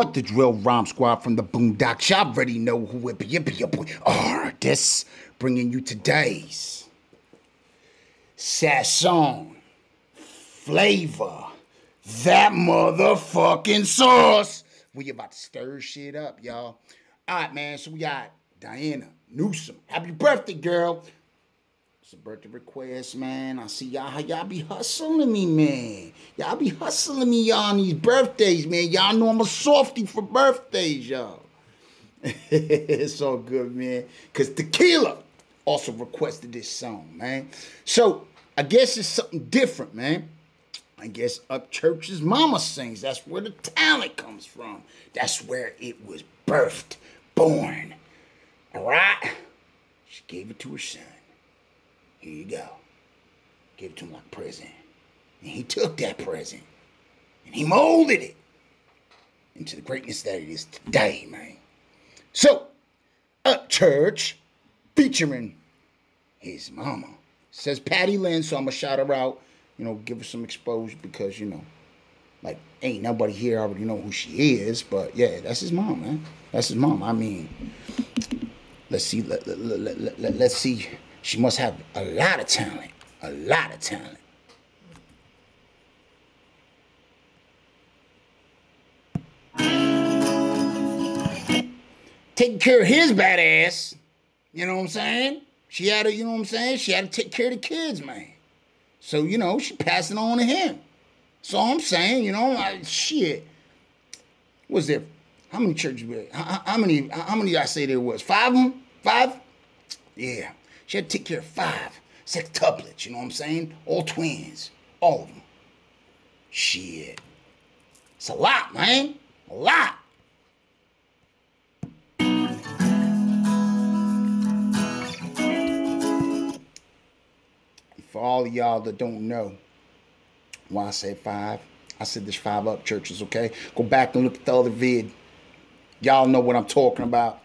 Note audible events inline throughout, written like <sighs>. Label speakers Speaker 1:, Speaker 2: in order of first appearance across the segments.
Speaker 1: What the drill rhyme squad from the boondocks? Y'all already know who it be. It be your boy RDiss bringing you today's sad song flavor. That motherfucking sauce. We about to stir shit up, y'all. All right, man. So we got Diana Newsom. Happy birthday, girl. It's a birthday request, man. I see y'all how y'all be hustling me, man. Y'all be hustling me y'all on these birthdays, man. Y'all know I'm a softy for birthdays, y'all. <laughs> it's all good, man. Cause Tequila also requested this song, man. So I guess it's something different, man. I guess up Upchurch's mama sings. That's where the talent comes from. That's where it was birthed, born. All right? She gave it to her son. Here you go. Give it to him like a present. And he took that present and he molded it into the greatness that it is today, man. So, Upchurch, featuring his mama, says Patty Lynn, so I'm gonna shout her out, you know, give her some exposure because, you know, like, ain't nobody here already know who she is, but yeah, that's his mom, man. That's his mom. I mean, let's see, let, let, let, let, let's see she must have a lot of talent. A lot of talent. Taking care of his badass. You know what I'm saying? She had to, you know what I'm saying? She had to take care of the kids, man. So, you know, she passing on to him. So I'm saying, you know, I, shit. Was there? How many churches? How, how many? How many I say there was? Five of them? Five? Yeah. She had to take care of five sextuplets, you know what I'm saying? All twins. All of them. Shit. It's a lot, man. A lot. For all of y'all that don't know why I said five, I said there's five Upchurches, okay? Go back and look at the other vid. Y'all know what I'm talking about.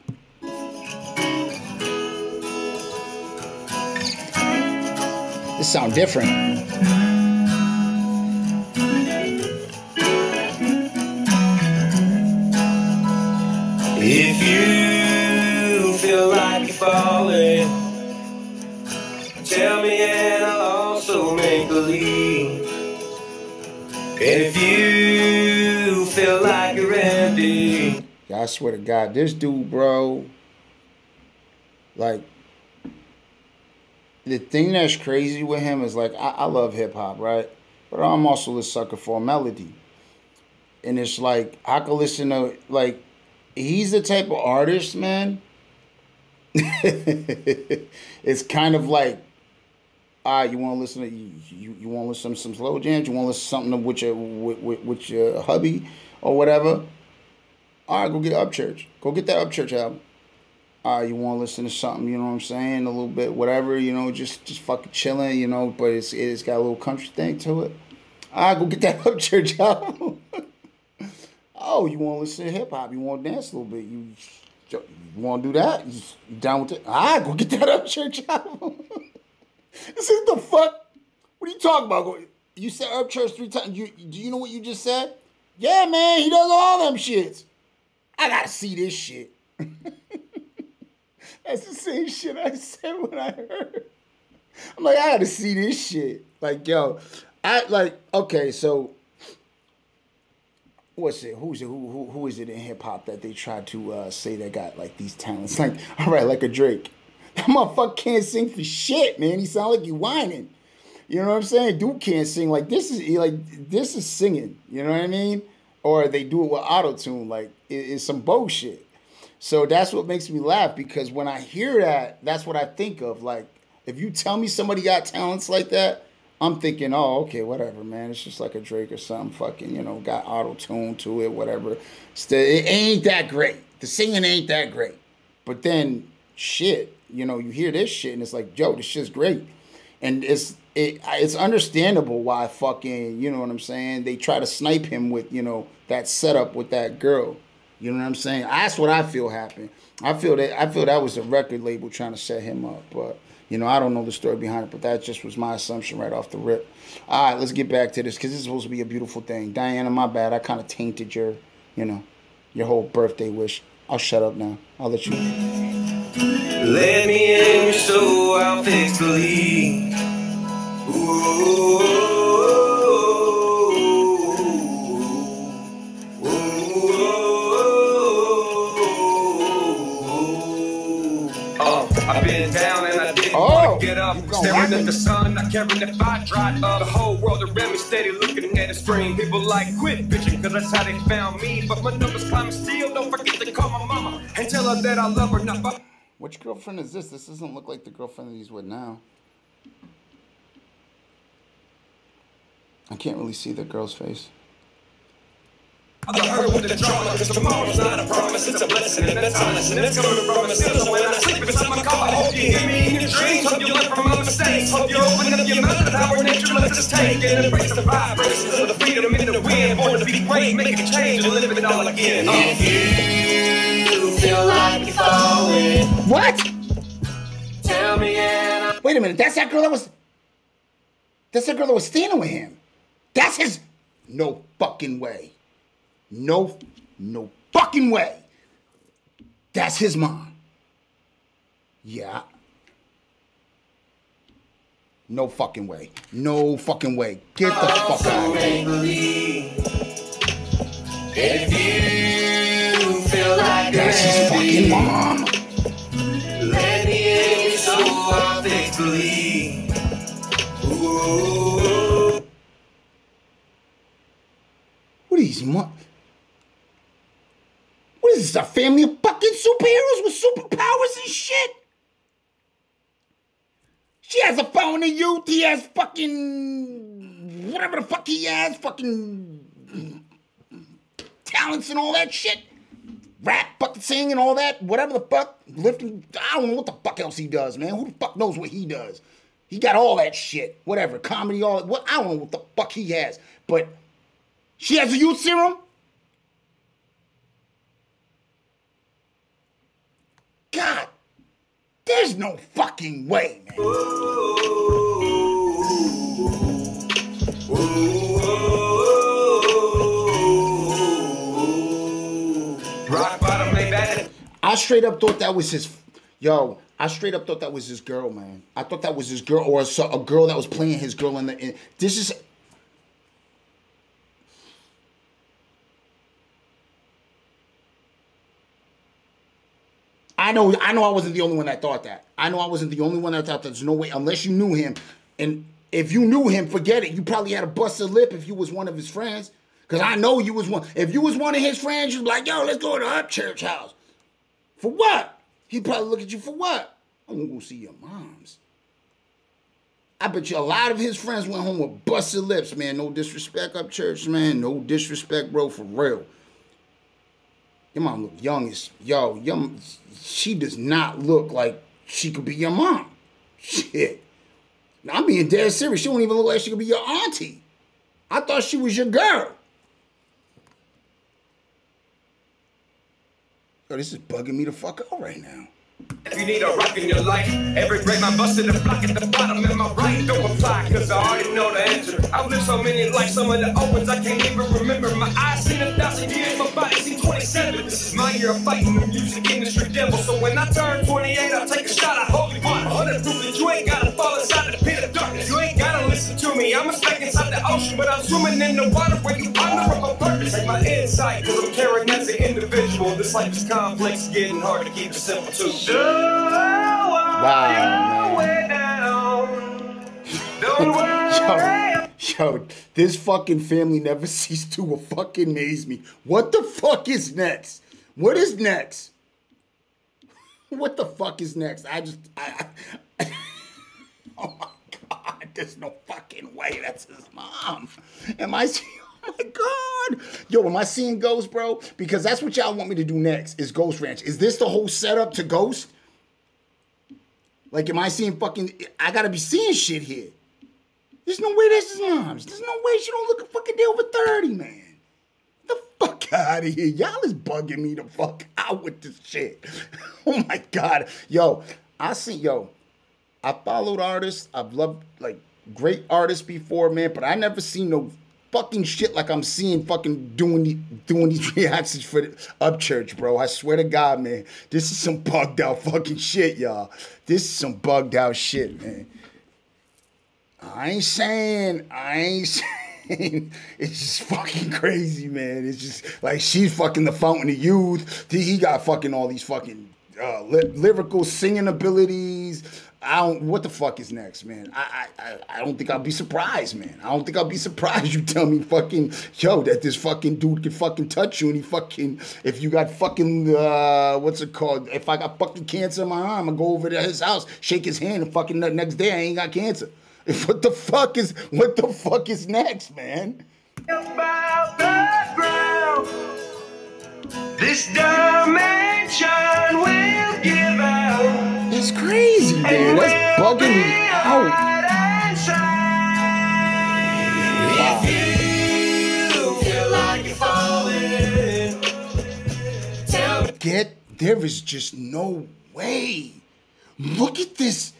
Speaker 1: This sound different.
Speaker 2: If you feel like you're falling, tell me and I'll also make believe. If you feel like you're empty,
Speaker 1: Yeah, I swear to God, this dude, bro, like, the thing that's crazy with him is like, I, I love hip hop, right? But I'm also a sucker for a melody. And it's like, I could listen to, like, he's the type of artist, man. <laughs> it's kind of like, ah, you want to listen to you, you, you want to listen to some slow jams, you want to listen to something with your with, with, with your hubby or whatever. All right, go get Upchurch. Go get that Upchurch album. Right, you want to listen to something, you know what I'm saying, a little bit, whatever, you know, just just fucking chilling, you know, but it's it's got a little country thing to it. All right, go get that <laughs> Upchurch album. <laughs> oh, you want to listen to hip hop? You want to dance a little bit? You you want to do that? You, down with it? All right, go get that Upchurch album. <laughs> this is the fuck. What are you talking about? You said Upchurch three times. You do you know what you just said? Yeah, man, he does all them shits. I gotta see this shit. That's the same shit I said when I heard. I'm like, I gotta see this shit. Like, yo, I like, okay, so what's it? Who's it? Who who who is it in hip hop that they try to uh, say they got like these talents? <laughs> Like, all right, like a Drake. That motherfucker can't sing for shit, man. He sound like he whining. You know what I'm saying? Dude can't sing like this is like this is singing. You know what I mean? Or they do it with auto tune. Like it, it's some bullshit. So that's what makes me laugh because when I hear that, that's what I think of. Like if you tell me somebody got talents like that, I'm thinking, oh, okay, whatever, man. It's just like a Drake or something. Fucking, you know, got auto tune to it, whatever. It ain't that great. The singing ain't that great. But then, shit, you know, you hear this shit and it's like, yo, this shit's great. And it's it, it's understandable why fucking, you know what I'm saying? They try to snipe him with, you know, that setup with that girl. You know what I'm saying? That's what I feel happened. I feel that I feel that was a record label trying to set him up, but you know I don't know the story behind it, but that just was my assumption right off the rip. All right, let's get back to this because this is supposed to be a beautiful thing. Diana, my bad. I kind of tainted your, you know, your whole birthday wish. I'll shut up now. I'll let you.
Speaker 2: Let me in your I'll fix the leak. Oh, up. Staring at the sun, not caring if I dried up. The whole world around me steady looking at the screen. People like quit bitching, cause that's how they found me. But my numbers climbing still. Don't forget to call my mama and tell her that I love her. Not by
Speaker 1: Which girlfriend is this? This doesn't look like the girlfriend that he's with now. I can't really see the girl's face.
Speaker 2: I heard with the drama, cause tomorrow's not a promise, it's a blessing, and that's honest, and it's coming from a sinner. So when I sleep inside my car, I hope you hear me in your dreams. Hope you learn from my mistakes. Hope you open up your mouth and power nature lets us take and embrace the vibrations of the freedom in the wind. Born to be great, make a change, and live it all again. Uh. If you feel like you're falling,
Speaker 1: What?
Speaker 2: tell me and I
Speaker 1: Wait a minute. That's that girl that was. That's the girl that was standing with him. That's his. No fucking way. No, no fucking way. That's his mom. Yeah. No fucking way. No fucking way. Get the fuck out of here.
Speaker 2: If you feel like
Speaker 1: That's his fucking mom.
Speaker 2: Let me in your soul, I'll fix. Ooh.
Speaker 1: What mo- What is? A family of fucking superheroes with superpowers and shit? She has a phone in youth. He has fucking whatever the fuck he has, fucking talents and all that shit. Rap, fucking sing and all that, whatever the fuck, lifting. I don't know what the fuck else he does, man. Who the fuck knows what he does? He got all that shit, whatever, comedy, all what. I don't know what the fuck he has, but she has a youth serum. God, there's no fucking way, man. I straight up thought that was his. Yo, I straight up thought that was his girl, man. I thought that was his girl, or a, a girl that was playing his girl in the. In, this is. I know, I know, I wasn't the only one that thought that. I know I wasn't the only one that thought that there's no way, unless you knew him, and if you knew him, forget it. You probably had a busted lip if you was one of his friends, because I know you was one. If you was one of his friends, you'd be like, "Yo, let's go to Upchurch House." For what? He'd probably look at you for what? I'm gonna go see your mom's. I bet you a lot of his friends went home with busted lips, man. No disrespect Upchurch, man. No disrespect, bro, for real. Your mom look young as yo, young. She does not look like she could be your mom. Shit. Now, I'm being dead serious. She don't even look like she could be your auntie. I thought she was your girl. Yo, this is bugging me the fuck out right now.
Speaker 2: If you need a rock in your life, every break my busted the block at the bottom. and my right? Don't apply, cause I already know the answer. I've lived so many lives, some of the opens I can't even remember. My eyes seen a thousand years, my body seen 27. This is my year of fighting the music industry devil. So when I turn 28, I'll take a shot at holy water. 100 proof that you ain't gotta fall inside the pit of darkness. You ain't gotta listen to me. I'm a speck inside the ocean, but I'm swimming in the water where you if I'm purpose. Take my insight, cause I'm caring as an individual. This life is complex, getting hard to keep it simple too.
Speaker 1: Wow,
Speaker 2: Don't. <laughs>
Speaker 1: Yo, yo, this fucking family never <laughs> ceased to fucking amaze me. What the fuck is next? What is next? <laughs> What the fuck is next? I just, I, I oh my god, there's no fucking way that's his mom. Am I my god, yo, am I seeing Ghost, bro? Because that's what y'all want me to do next is Ghost Ranch. Is this the whole setup to Ghost? Like, am I seeing fucking? I gotta be seeing shit here. There's no way this is mom's. There's no way she don't look a fucking day over 30, man. The fuck out of here. Y'all is bugging me the fuck out with this shit. <laughs> Oh my god. Yo, I see, yo, I followed artists. I've loved like great artists before, man, but I never seen no fucking shit like I'm seeing fucking doing the, doing these <laughs> reactions for the Upchurch, bro. I swear to God, man, this is some bugged out fucking shit, y'all. This is some bugged out shit, man. I ain't saying, I ain't <laughs> saying. It's just fucking crazy, man. It's just like she's fucking the fountain of youth. He got fucking all these fucking uh, ly- lyrical singing abilities. I don't. What the fuck is next, man? I, I I don't think I'll be surprised, man. I don't think I'll be surprised. <laughs> You tell me, fucking yo, that this fucking dude can fucking touch you, and he fucking if you got fucking uh, what's it called? If I got fucking cancer in my arm, I go over to his house, shake his hand, and fucking the next day I ain't got cancer. <laughs> What the fuck is what the fuck is next, man?
Speaker 2: This dimension will give out.
Speaker 1: It's crazy, man. That's bugging me out. Get there is just no way. Look at this.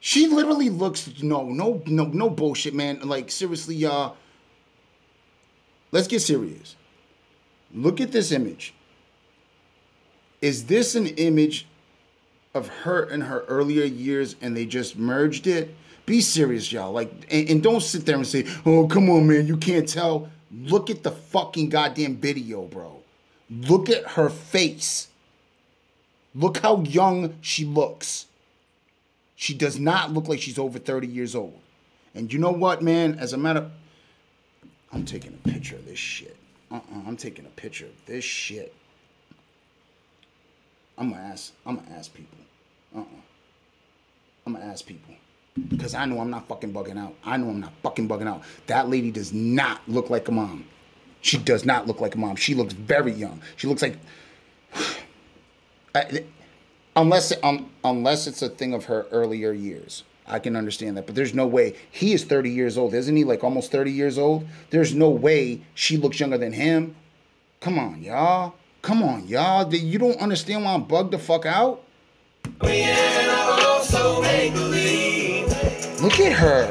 Speaker 1: She literally looks no no no no bullshit, man. Like seriously, y'all. Let's get serious. Look at this image. Is this an image of her in her earlier years and they just merged it? Be serious, y'all. Like, and, and don't sit there and say, "Oh, come on, man, you can't tell." Look at the fucking goddamn video, bro. Look at her face. Look how young she looks. She does not look like she's over 30 years old. And you know what, man? As a matter I'm taking a picture of this shit. Uh-uh, I'm taking a picture of this shit. I'm gonna ask. I'm gonna ask people. Uh-uh. I'm gonna ask people because I know I'm not fucking bugging out. I know I'm not fucking bugging out. That lady does not look like a mom. She does not look like a mom. She looks very young. She looks like, <sighs> I, unless um, unless it's a thing of her earlier years. I can understand that, but there's no way he is 30 years old, isn't he? Like almost 30 years old. There's no way she looks younger than him. Come on, y'all. Come on, y'all. You don't understand why I'm bugged the fuck out? Look at her.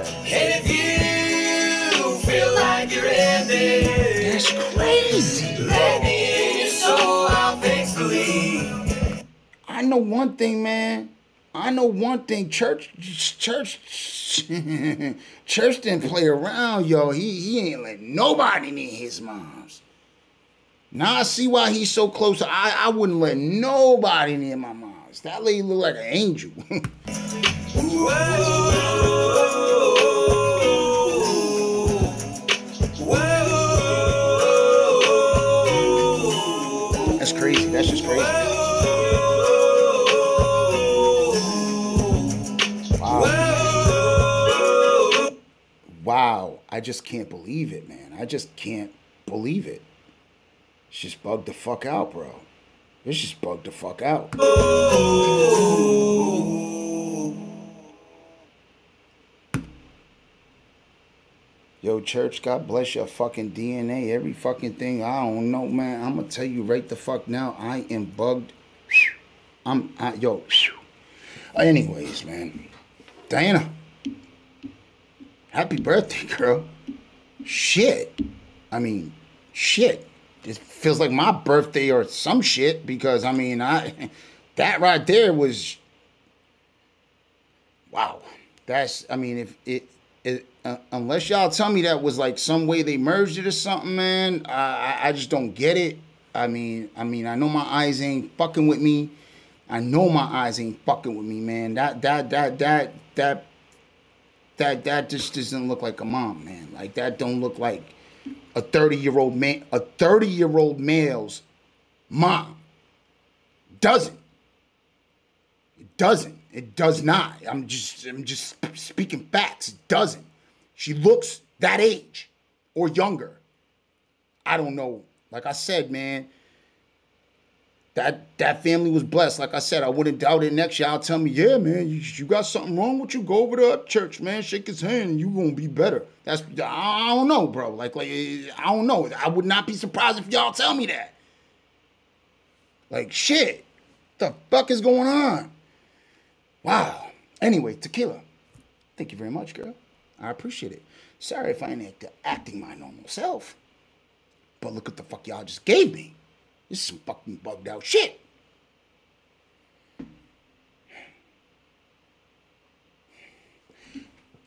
Speaker 1: That's crazy. Let me so outfit. I know one thing, man. I know one thing. Church, church, <laughs> church didn't play around, yo. He he ain't let nobody near his moms. Now I see why he's so close. I I wouldn't let nobody near my moms. That lady look like an angel. <laughs> That's crazy. That's just crazy. Wow. Wow. I just can't believe it, man. I just can't believe it. She's bugged the fuck out, bro. It's just bugged the fuck out. Yo, church, God bless your fucking DNA, every fucking thing. I don't know, man. I'm gonna tell you right the fuck now. I am bugged. I'm, I, yo. Anyways, man. Diana, happy birthday, girl. Shit. I mean, shit. It feels like my birthday or some shit because I mean, I <laughs> that right there was wow. That's I mean, if it, it uh, unless y'all tell me that was like some way they merged it or something, man, I I- just don't get it. I mean, I mean, I know my eyes ain't fucking with me. I know my eyes ain't fucking with me, man. That that that that that that that just doesn't look like a mom, man. Like that don't look like a 30 year old man, a 30 year old male's mom. Doesn't. It doesn't. It does not. I'm just I'm just speaking facts. It doesn't. She looks that age or younger. I don't know. Like I said, man, that that family was blessed. Like I said, I wouldn't doubt it. Next year, I'll tell me, yeah, man, you, you got something wrong with you. Go over to church, man. Shake his hand, you gonna be better. That's I don't know, bro. Like like I don't know. I would not be surprised if y'all tell me that. Like shit, the fuck is going on? Wow. Anyway, tequila. Thank you very much, girl. I appreciate it. Sorry if I ain't acting my normal self. But look what the fuck y'all just gave me. This is some fucking bugged out shit.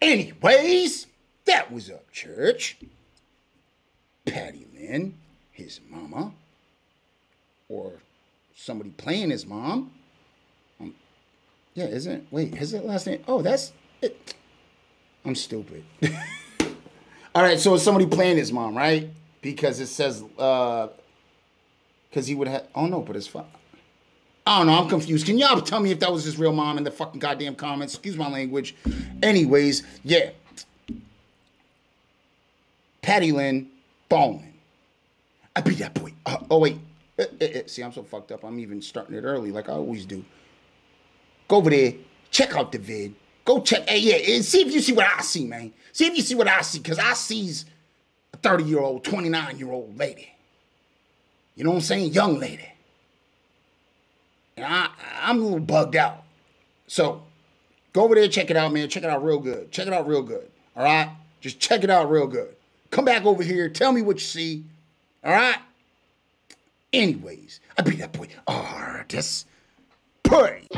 Speaker 1: Anyways, that was up, church. Patty Lynn, his mama, or somebody playing his mom. Um, yeah, isn't wait, is it last name? Oh, that's it. I'm stupid. <laughs> All right, so it's somebody playing his mom, right? Because it says, uh, because he would have. Oh no, but it's fine. I don't know. I'm confused. Can y'all tell me if that was his real mom in the fucking goddamn comments? Excuse my language. Anyways, yeah. Patty Lynn Bowman. I beat that boy. Uh, oh wait. Uh, uh, see, I'm so fucked up. I'm even starting it early, like I always do. Go over there. Check out the vid. Go check. Hey, yeah, and see if you see what I see, man. See if you see what I see, cause I sees a 30 year old, 29 year old lady. You know what I'm saying? Young lady. And I, I'm a little bugged out. So go over there, check it out, man. Check it out real good. Check it out real good. All right? Just check it out real good. Come back over here. Tell me what you see. All right? Anyways, I beat that boy. Artist. Pray.